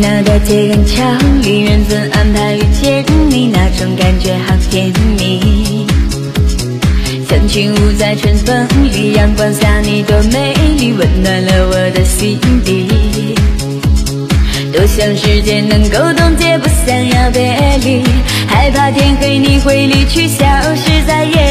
那大街人潮，里缘分安排遇见你，那种感觉好甜蜜。像轻舞在春风里，阳光下你多美丽，温暖了我的心底。多想时间能够冻结，不想要别离，害怕天黑你会离去，消失在夜。